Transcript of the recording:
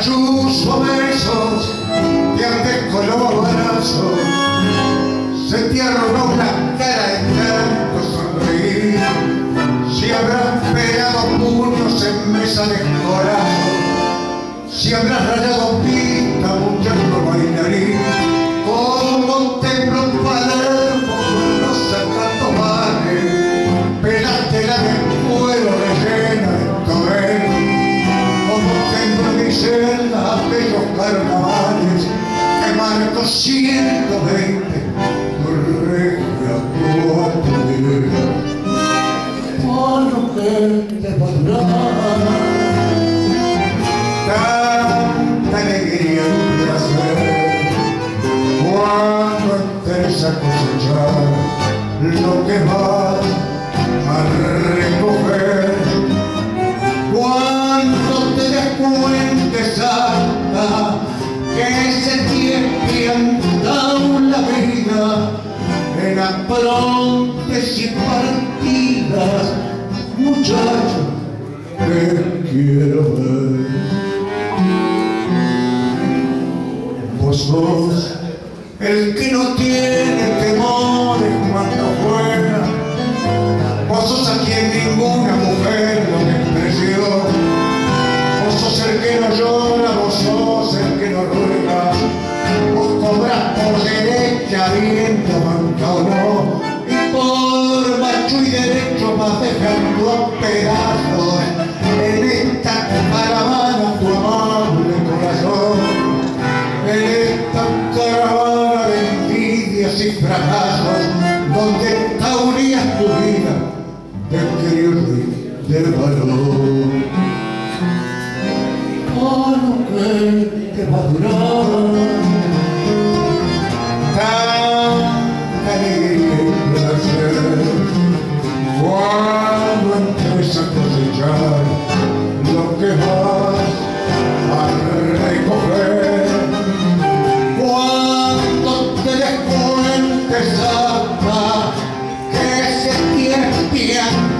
chuzos besos te han color se te arrugó la cara de tanto sonreír si habrás pegado puños en mesa de corazón. Si habrás rayado pinta muchacho bailarín carnavales que marcó 120 tu regia cuartelera por lo que te en aprontes y partidas muchacho te quiero ver Vos sos el que no tiene temores cuando juega. Vos sos a quien ninguna mujer lo despreció. Vos sos el que no llora, vos sos el que no ruega. Cobras por derecha, no. Y por macho y derecho vas dejando a pedazos en esta caravana tu amable corazón en esta caravana de envidias y fracasos donde taurías tu vida de querido y de valor. Oh, lo que te va a cosechar lo que vas a recoger cuando te des cuenta que se tiene tiempo